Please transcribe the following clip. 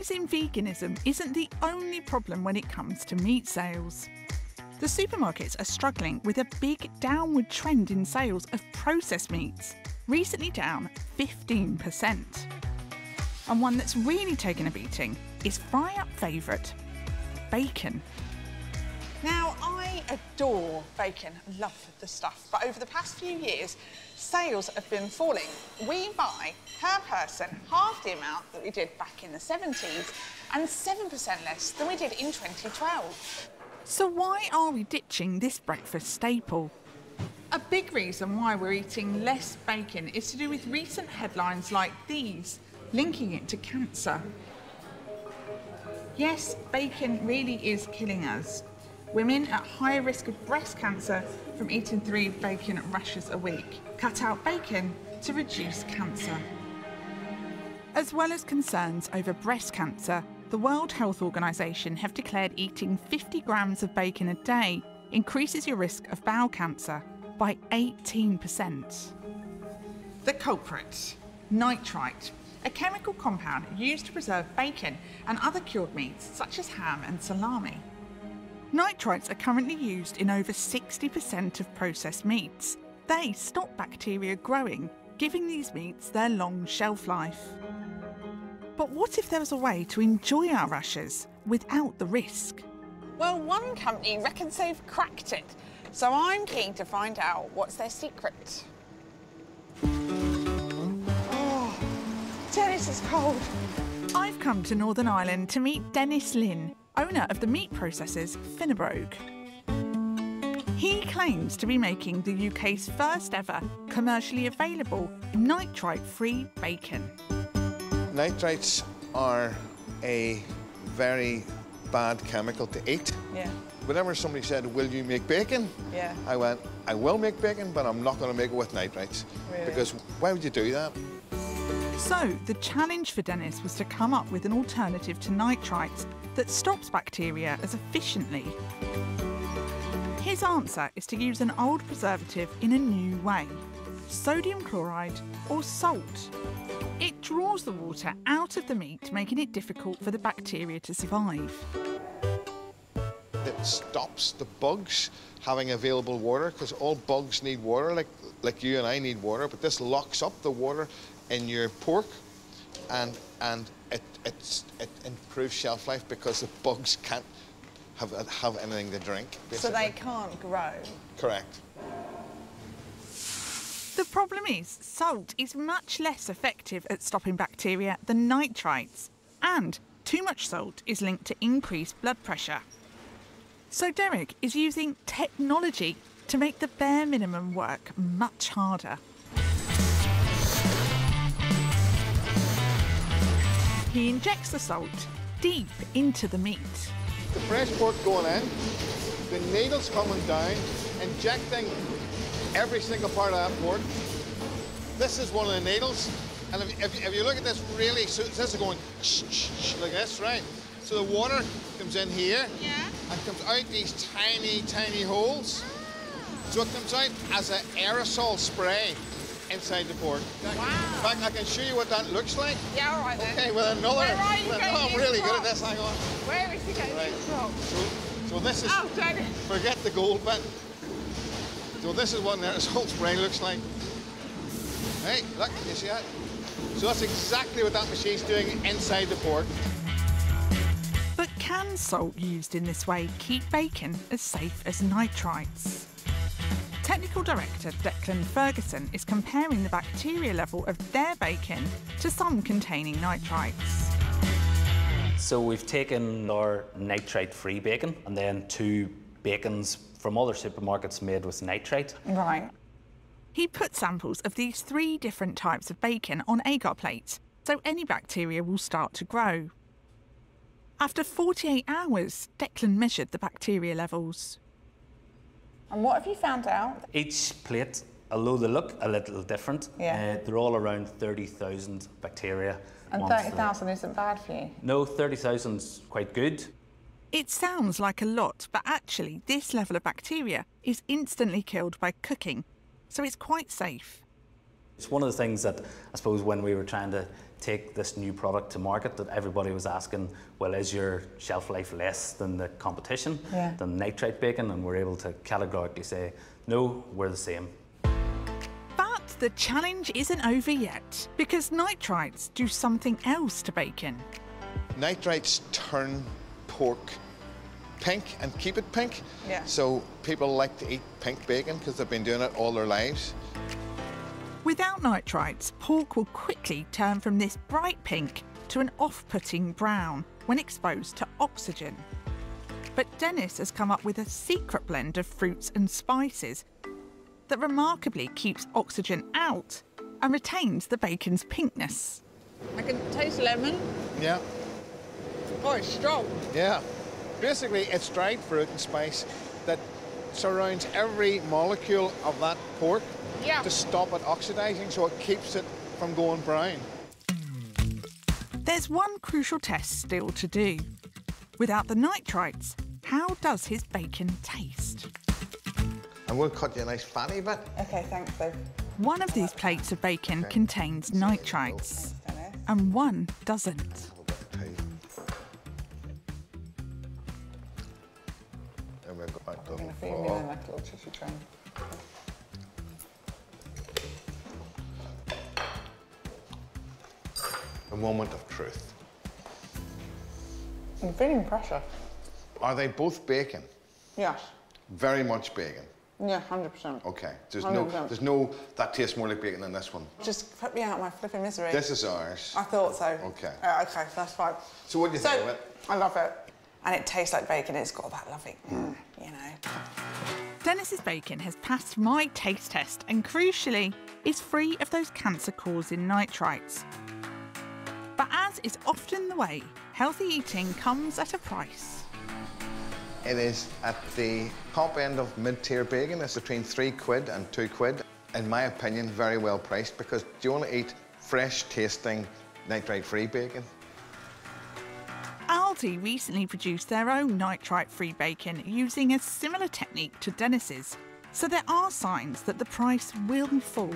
rise in veganism isn't the only problem when it comes to meat sales. The supermarkets are struggling with a big downward trend in sales of processed meats, recently down 15%. And one that's really taken a beating is fry up favourite bacon. Now, I adore bacon, love the stuff, but over the past few years, sales have been falling. We buy, per person, half the amount that we did back in the 70s and 7% less than we did in 2012. So, why are we ditching this breakfast staple? A big reason why we're eating less bacon is to do with recent headlines like these, linking it to cancer. Yes, bacon really is killing us. Women at higher risk of breast cancer from eating three bacon rashers a week. Cut out bacon to reduce cancer. As well as concerns over breast cancer, the World Health Organization have declared eating 50 grams of bacon a day increases your risk of bowel cancer by 18%. The culprit, nitrite, a chemical compound used to preserve bacon and other cured meats such as ham and salami. Nitrites are currently used in over 60% of processed meats. They stop bacteria growing, giving these meats their long shelf life. But what if there was a way to enjoy our rashers without the risk? Well, one company reckons they've cracked it, so I'm keen to find out what's their secret. Oh, Dennis is cold. I've come to Northern Ireland to meet Dennis Lynn, owner of the meat processors Finnebrogue. He claims to be making the UK's first ever commercially available nitrite free bacon. Nitrites are a very bad chemical to eat. Yeah. Whenever somebody said, Will you make bacon? Yeah. I went, I will make bacon, but I'm not going to make it with nitrites. Really? Because why would you do that? So, the challenge for Dennis was to come up with an alternative to nitrites that stops bacteria as efficiently. His answer is to use an old preservative in a new way sodium chloride or salt. It draws the water out of the meat, making it difficult for the bacteria to survive. It stops the bugs having available water because all bugs need water, like, like you and I need water, but this locks up the water in your pork and, and it, it's, it improves shelf life because the bugs can't have, have anything to drink. So they can't grow. Correct. The problem is, salt is much less effective at stopping bacteria than nitrites, and too much salt is linked to increased blood pressure. So Derek is using technology to make the bare minimum work much harder. He injects the salt deep into the meat. The fresh pork going in, the needles coming down, injecting every single part of that pork. This is one of the needles, and if, if, if you look at this really, so this is going shh, shh, shh, like this, right? So the water comes in here Yeah. and comes out these tiny, tiny holes. So it comes out as an aerosol spray inside the pork. Wow. In fact, I can show you what that looks like. Yeah, all right then. Okay, with another. Where are you with- going oh, I'm this really good at this. Hang on. Where is he going Right. from? So, so this is. Oh, Dennis. Forget the gold bit. So this is what an aerosol spray looks like. Hey, look, you see that? So that's exactly what that machine's doing inside the pork. But can salt used in this way keep bacon as safe as nitrites? Technical Director Declan Ferguson is comparing the bacteria level of their bacon to some containing nitrites. So we've taken our nitrite-free bacon and then two bacons from other supermarkets made with nitrite. Right. He put samples of these three different types of bacon on agar plates, so any bacteria will start to grow. After 48 hours, Declan measured the bacteria levels. And what have you found out? Each plate, although they look a little different, Yeah. uh, they're all around 30,000 bacteria. And 30,000 isn't bad for you. No, 30,000's quite good. It sounds like a lot, but actually, this level of bacteria is instantly killed by cooking, so it's quite safe. It's one of the things that I suppose when we were trying to take this new product to market that everybody was asking, well, is your shelf life less than the competition, Yeah. than nitrite bacon? And we're able to categorically say, no, we're the same. But the challenge isn't over yet because nitrites do something else to bacon. Nitrites turn pork pink and keep it pink. Yeah. So people like to eat pink bacon because they've been doing it all their lives. Without nitrites, pork will quickly turn from this bright pink to an off putting brown when exposed to oxygen. But Dennis has come up with a secret blend of fruits and spices that remarkably keeps oxygen out and retains the bacon's pinkness. I can taste lemon. Yeah. Oh, it's strong. Yeah. Basically, it's dried fruit and spice that surrounds every molecule of that pork Yeah. to stop it oxidizing so it keeps it from going brown. There's one crucial test still to do. Without the nitrites, how does his bacon taste? And we'll cut you a nice fatty bit. Okay, thanks, babe. One of these plates of bacon contains nitrites, and one doesn't. And we'll go back to I'm gonna feed me then a little train. A moment of truth. I'm feeling pressure. Are they both bacon? Yes. Very much bacon. Yeah, 100%. Okay. There's no, 100%. there's no, that tastes more like bacon than this one. Just put me out of my flipping misery. This is ours. I thought so. Okay. Uh, okay, that's fine. So what do you So, think of it? I love it. And it tastes like bacon. It's got that lovely, mm, you know. Dennis's bacon has passed my taste test and crucially is free of those cancer causing nitrites. But as is often the way, healthy eating comes at a price. It is at the top end of mid-tier bacon. It's between three quid and two quid. In my opinion, very well priced because do you want to eat fresh tasting nitrite-free bacon? Aldi recently produced their own nitrite free bacon using a similar technique to Dennis's, so there are signs that the price will fall.